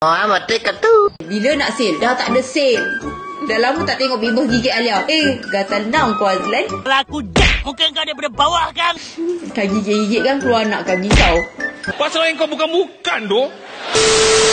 Ah, mati tu. Bila nak sale? Dah tak ada sale. Dah lama tak tengok bimbo gigit Alia. Eh, gatal nang kau Azlan. Kalau aku jack, kau kau daripada bawah kan? Kau gigit-gigit kan keluar anak kau kau. Pasal yang kau bukan-bukan tu.